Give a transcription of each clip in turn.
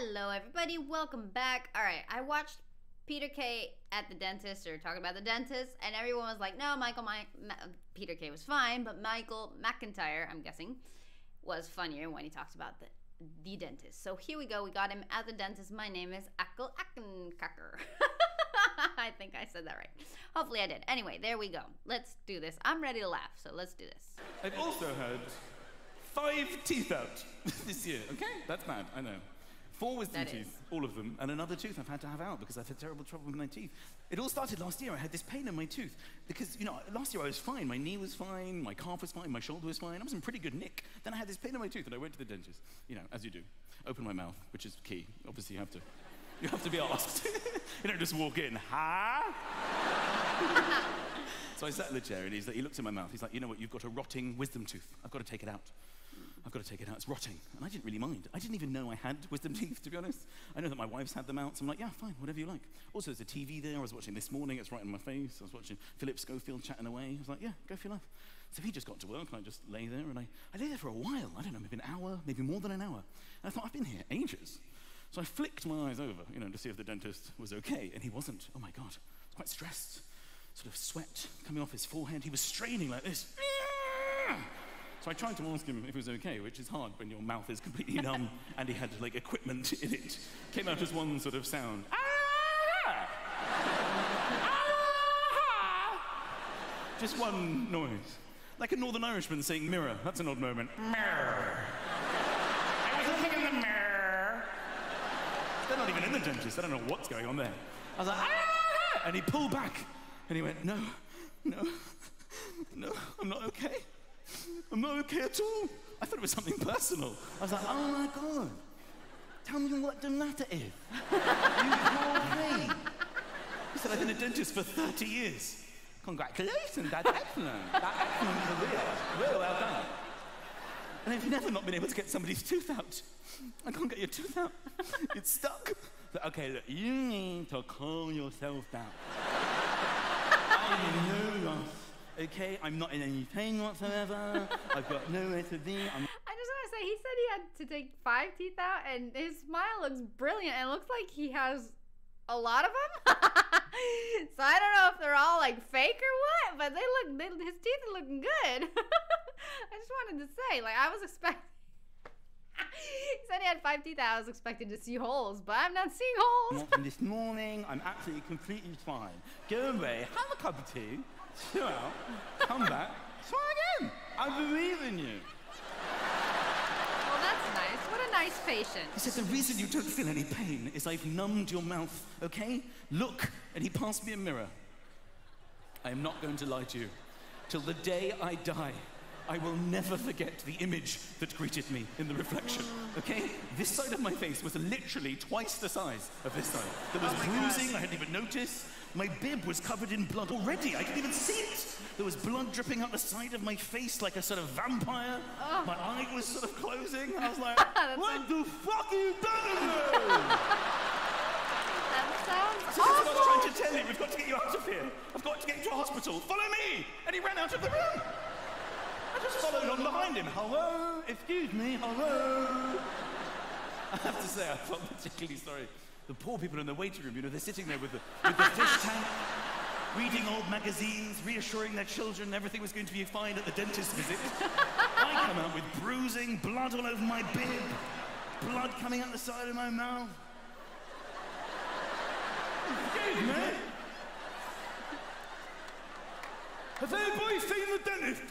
Hello, everybody. Welcome back. All right, I watched Peter Kay at the dentist or talking about the dentist, and everyone was like, "No, Michael, my, Ma- Peter Kay was fine, but Michael McIntyre, I'm guessing, was funnier when he talked about the the dentist." So here we go. We got him at the dentist. My name is Ackle Ackinckacker. I think I said that right. Hopefully, I did. Anyway, there we go. Let's do this. I'm ready to laugh, so let's do this. I've also had five teeth out this year. Okay, that's bad. I know. Four wisdom That is. teeth, all of them, and another tooth I've had to have out because I've had terrible trouble with my teeth. It all started last year. I had this pain in my tooth because, you know, last year I was fine. My knee was fine, my calf was fine, my shoulder was fine. I was in pretty good nick. Then I had this pain in my tooth and I went to the dentist. You know, as you do. Open my mouth, which is key. Obviously, you have to. You have to be asked. you don't just walk in, ha? So I sat in the chair and he's like, he looked in my mouth. He's like, you know what? You've got a rotting wisdom tooth. I've got to take it out. I've got to take it out. It's rotting. And I didn't really mind. I didn't even know I had wisdom teeth, to be honest. I know that my wife's had them out. So I'm like, yeah, fine, whatever you like. Also, there's a TV there. I was watching this morning. It's right in my face. I was watching Philip Schofield chatting away. I was like, yeah, go for your life. So he just got to work and I just lay there. And I, I lay there for a while. I don't know, maybe an hour, maybe more than an hour. And I thought, I've been here ages. So I flicked my eyes over, you know, to see if the dentist was okay. And he wasn't. Oh my God. I was quite stressed sort of sweat coming off his forehead. He was straining like this. So I tried to ask him if it was okay, which is hard when your mouth is completely numb and he had like equipment in it. Came out as one sort of sound. Ah, ah, ah. Just one noise. Like a Northern Irishman saying mirror. That's an odd moment. Mirror. I was looking in the mirror. They're not even in the dentist. I don't know what's going on there. I was like, ah! And he pulled back. And he went, no, no, no, I'm not okay. I'm not okay at all. I thought it was something personal. I was like, oh my God. Tell me what the matter is. You poor thing. He said, I've been a dentist for 30 years. Congratulations, that's excellent. That's excellent career. Really well done. And I've never not been able to get somebody's tooth out. I can't get your tooth out. It's stuck. But, okay, look, you need to calm yourself down. I'm in no rush. Okay, I'm not in any pain whatsoever. I've got nowhere to be. I'm I just want to say, he said he had to take five teeth out, and his smile looks brilliant. It looks like he has a lot of them. so I don't know if they're all like fake or what, but they look, they, his teeth are looking good. I just wanted to say, like, I was expecting. he said he had five teeth. I was expecting to see holes, but I'm not seeing holes. not this morning. I'm absolutely completely fine. Go away, have a cup of tea, chill out, come back, try again. I believe in you. Well, that's nice. What a nice patient. He said, The reason you don't feel any pain is I've numbed your mouth, okay? Look. And he passed me a mirror. I am not going to lie to you. Till the day I die, I will never forget the image that greeted me in the reflection, okay? This side of my face was literally twice the size of this side. There was bruising, I hadn't even noticed. My bib was covered in blood already, I didn't even see it. There was blood dripping out the side of my face like a sort of vampire. My eye was sort of closing. I was like, what the fuck are you doing? Sounds So that's what I was trying to tell you. We've got to get you out of here. I've got to get you to a hospital. Follow me! And he ran out of the room. Just followed on behind him. Hello? Excuse me, hello? I have to say, I felt particularly sorry. The poor people in the waiting room, you know, they're sitting there with the, with the fish tank, reading old magazines, reassuring their children everything was going to be fine at the dentist visit. I come out with bruising, blood all over my bib, blood coming out the side of my mouth. Excuse me. Has anybody seen the dentist?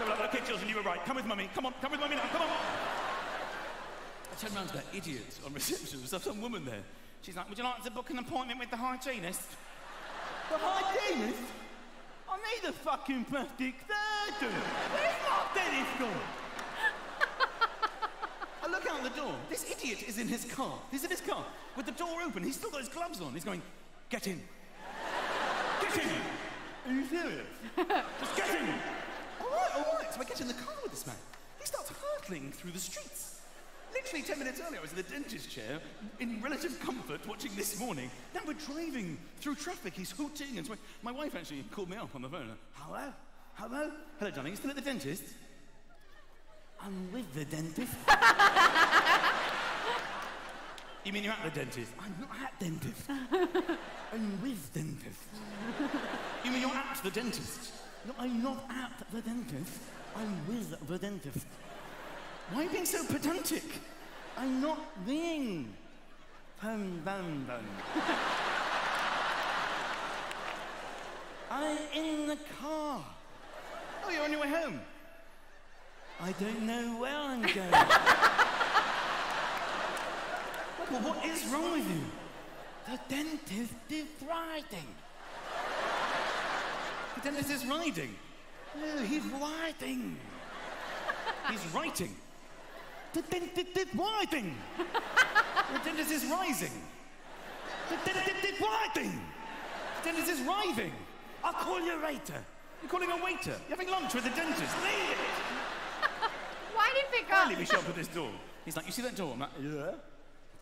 We're like, okay, children, you were right. Come with mummy. Come on, come with mummy now. Come on. I turned around to that idiot on reception. There some woman there. She's like, would you like to book an appointment with the hygienist? The hygienist? I need a fucking plastic surgeon. Where's my dentist gone? I look out the door. This idiot is in his car. He's in his car with the door open. He's still got his gloves on. He's going, get in. Get in. Are you serious? Just get in. All right, all right. So I get in the car with this man. He starts hurtling through the streets. Literally 10 minutes earlier, I was in the dentist chair in relative comfort watching this morning. Now we're driving through traffic. He's hooting. And so my wife actually called me up on the phone. Hello? Hello? Hello, darling. You still at the dentist? I'm with the dentist. You mean you're at the dentist? I'm not at the dentist. I'm with the dentist. you mean you're at the dentist? No, I'm not at the dentist. I'm with the dentist. Why are you being so pedantic? I'm not being. Dun, dun, dun. I'm in the car. Oh, you're on your way home. I don't know where I'm going. well, what is wrong with you? The dentist is riding. The dentist is riding. No, he's riding. He's writing. The dentist is riding. The dentist is rising. The dentist is riding. The dentist is writhing. I'll call you later. You're calling a waiter. You're having lunch with the dentist. Leave it. Why did he pick up? leave me shut at this door. He's like, you see that door? I'm like, yeah.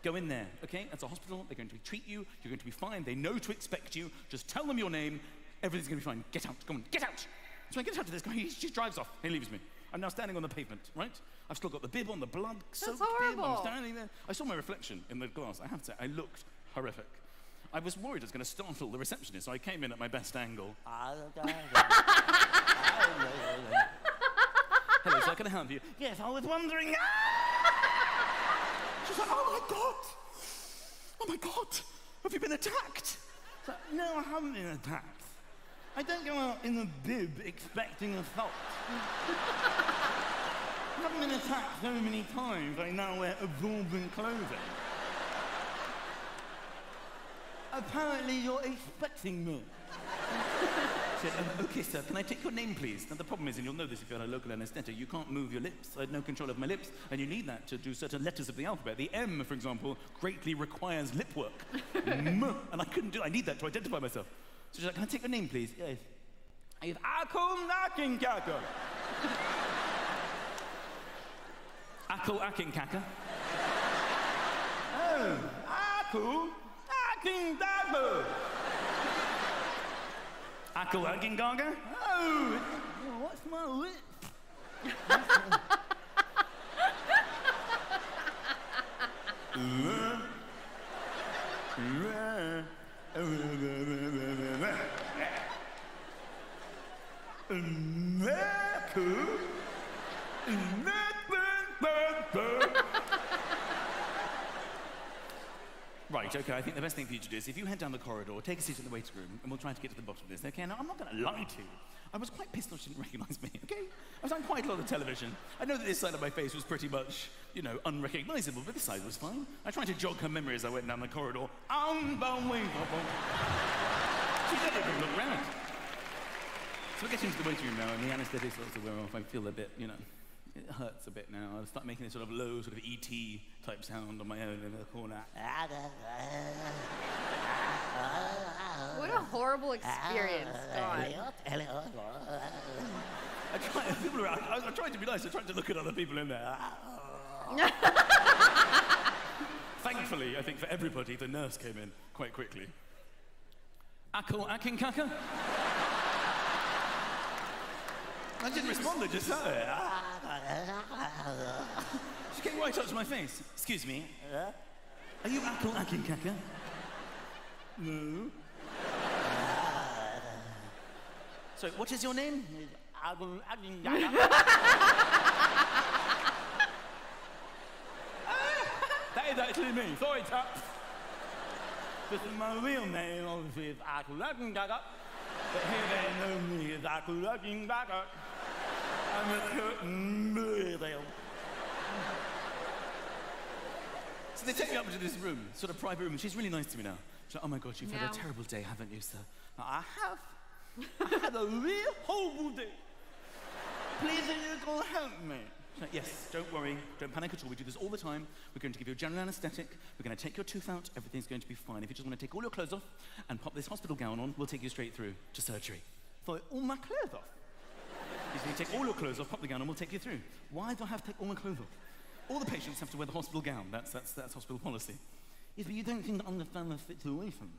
Go in there, okay? That's a hospital. They're going to treat you. You're going to be fine. They know to expect you. Just tell them your name. Everything's going to be fine. Get out. Come on, get out. So I get out to this guy. He just drives off. He leaves me. I'm now standing on the pavement, right? I've still got the bib on, the blood soaked bib. I'm horrible. standing there. I saw my reflection in the glass. I have to say, I looked horrific. I was worried I was going to startle the receptionist, so I came in at my best angle. Hello, sir, can I help you? Yes, I was wondering. Ah! Like, oh my god! Oh my god! Have you been attacked? Like, no, I haven't been attacked. I don't go out in a bib expecting assault. I haven't been attacked so many times, I now wear absorbent clothing. Apparently, you're expecting me. Said, um, okay, sir, can I take your name, please? Now, the problem is, and you'll know this if you're on a local anesthetic, you can't move your lips. I had no control of my lips, and you need that to do certain letters of the alphabet. The M, for example, greatly requires lip work. M, and I couldn't do I need that to identify myself. So she's like, can I take your name, please? Yes. I have Akum Nakinkaka. Akko Akinkaka. Oh, Akku Akinkaka. Akko Akinkaka? Oh, what's my lip? okay, I think the best thing for you to do is if you head down the corridor, take a seat in the waiting room, and we'll try to get to the bottom of this, okay? Now, I'm not going to lie to you. I was quite pissed off she didn't recognize me, okay? I've done quite a lot of television. I know that this side of my face was pretty much, you know, unrecognizable, but this side was fine. I tried to jog her memory as I went down the corridor. Unbelievable. she never even looked round. So we're getting into the waiting room now, and the anaesthetic starts to wear off. I feel a bit, you know, it hurts a bit now. I start making this sort of low, sort of ET type sound on my own in the corner. What a horrible experience. God. I try, people are, I, I tried to be nice. I tried to look at other people in there. Thankfully, I think for everybody, the nurse came in quite quickly. Akko Akinkaka? I didn't respond, I just sat there. She came right up to my face. Excuse me. Are you Akko Akinkaka? No. So, what is your name? That is actually me. Sorry, chaps. This is my real name, obviously, is Akulakingaga. But here they know me as Akulakingaga. A curtain. So they take me up into this room, sort of private room, and she's really nice to me now. She's like, oh my God, you've had a terrible day, haven't you, sir? I have. I had a real horrible day. Please, are you going to help me? Like, yes, don't worry, don't panic at all. We do this all the time. We're going to give you a general anesthetic. We're going to take your tooth out. Everything's going to be fine. If you just want to take all your clothes off and pop this hospital gown on, we'll take you straight through to surgery. So, all my clothes off. You need to take all your clothes off, pop the gown and we'll take you through. Why do I have to take all my clothes off? All the patients have to wear the hospital gown. That's, that's, that's hospital policy. Yes, but you don't seem to understand the situation.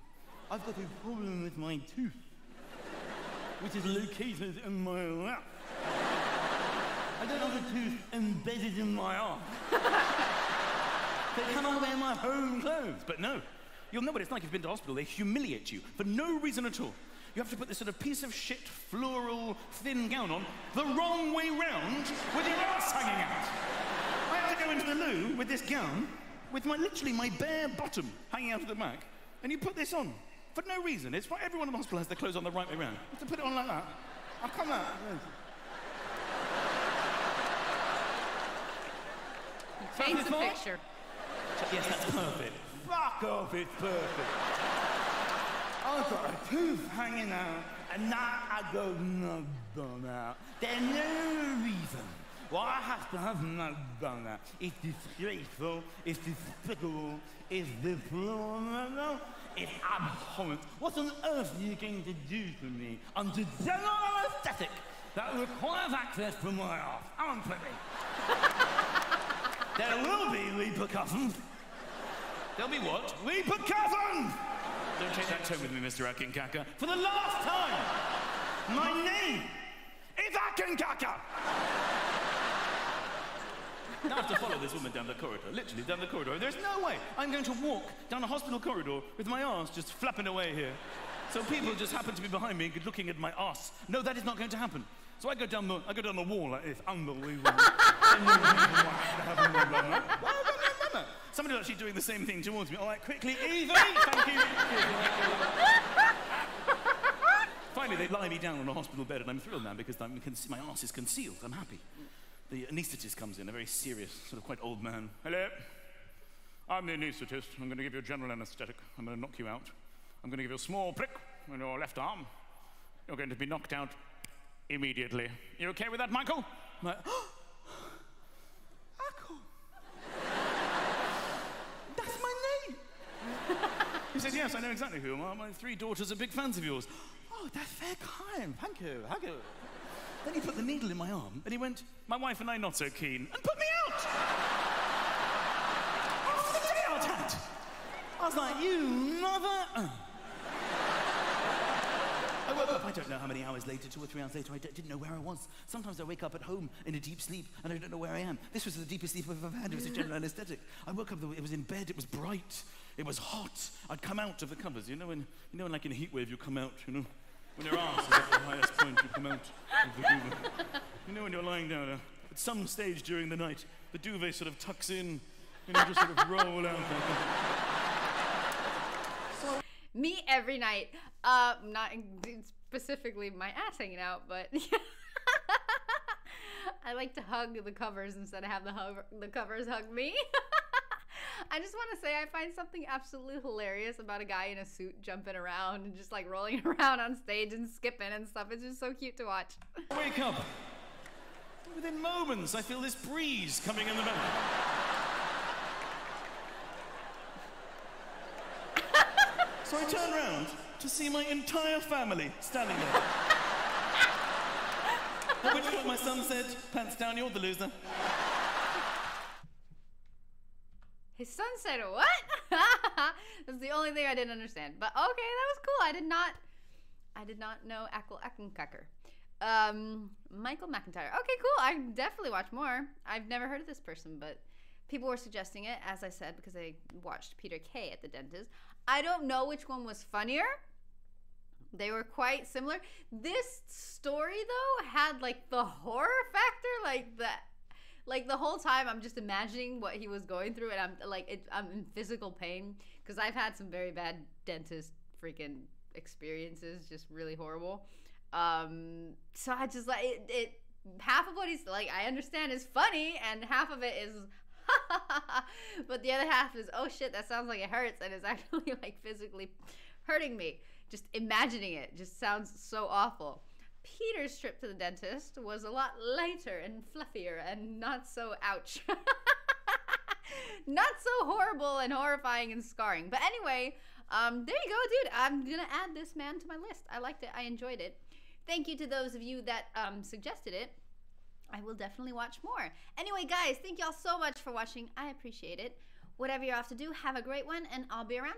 I've got a problem with my tooth, which is located in my lap. I don't have a tooth embedded in my arm. They cannot wear my home clothes. But no, you'll know what it's like if you've been to hospital. They humiliate you for no reason at all. You have to put this sort of piece of shit floral thin gown on the wrong way round with your ass hanging out. I have to go into the loo with this gown with my literally my bare bottom hanging out of the back, and you put this on for no reason. It's why everyone in the hospital has their clothes on the right way round. You have to put it on like that. I'll come out. A before? picture. Yes, that's perfect. Fuck off, it's perfect. I've got a tooth hanging out, and now I go no done out. There's no reason why I have to have no done out. It's disgraceful, it's despicable, it's deplorable, it's abhorrent. What on earth are you going to do to me I'm under general anesthetic that requires access to my ass? Answer me. There will be repercussions. There'll be what? Repercussions! Don't take that tone with me, Mr. Akinkaka. For the last time, my name is Akinkaka! now I have to follow this woman down the corridor, literally down the corridor. There's no way I'm going to walk down a hospital corridor with my arse just flapping away here. So people just happen to be behind me and looking at my arse. No, that is not going to happen. So I go down the, I go down the wall like this. Unbelievable. Somebody's actually doing the same thing towards me. All right, quickly, Evie, thank you. Finally, they lie me down on a hospital bed, and I'm thrilled now because my arse is concealed. I'm happy. The anaesthetist comes in, a very serious, sort of quite old man. Hello. I'm the anaesthetist. I'm going to give you a general anesthetic. I'm going to knock you out. I'm going to give you a small prick on your left arm. You're going to be knocked out immediately. You okay with that, Michael? I'm like, Michael. That's my name. He said, Yes, I know exactly who you are. My three daughters are big fans of yours. Oh, that's very kind. Thank you. Thank you. Then he put the needle in my arm and he went, My wife and I not so keen, and put me out. After the day out had. I was like, You mother. uh." I woke up, I don't know how many hours later, two or three hours later, I d- didn't know where I was. Sometimes I wake up at home in a deep sleep and I don't know where I am. This was the deepest sleep I've ever had. It was a general anesthetic. I woke up, it was in bed, it was bright, it was hot. I'd come out of the covers. You know, when, you know, like in a heat wave, you come out, you know? When your arse is at the highest point, you come out of the duvet. You know, when you're lying down, uh, at some stage during the night, the duvet sort of tucks in and you just sort of roll out. Me every night. Uh, not specifically my ass hanging out, but I like to hug the covers instead of have the hug- the covers hug me. I just want to say I find something absolutely hilarious about a guy in a suit jumping around and just like rolling around on stage and skipping and stuff. It's just so cute to watch. Wake up. Within moments, I feel this breeze coming in the back. so I turn round to see my entire family standing there. At which point my son said, Pants down, you're the loser. His son said, "What?" That's the only thing I didn't understand. But okay, that was cool. I did not, I did not know Ackle Eckenkacker. Um, Michael McIntyre. Okay, cool. I definitely watch more. I've never heard of this person, but people were suggesting it, as I said, because I watched Peter Kay at the dentist. I don't know which one was funnier. They were quite similar. This story though had like the horror factor, like the like the whole time I'm just imagining what he was going through and I'm like it, I'm in physical pain because I've had some very bad dentist freaking experiences, just really horrible. Um, so I just like it, it. Half of what he's like, I understand is funny, and half of it is, but the other half is, oh shit, that sounds like it hurts, and it's actually like physically hurting me. Just imagining it just sounds so awful. Peter's trip to the dentist was a lot lighter and fluffier and not so ouch. not so horrible and horrifying and scarring. But anyway, um, there you go, dude. I'm gonna add this man to my list. I liked it. I enjoyed it. Thank you to those of you that um, suggested it. I will definitely watch more. Anyway, guys, thank y'all so much for watching. I appreciate it. Whatever you're off to do, have a great one, and I'll be around.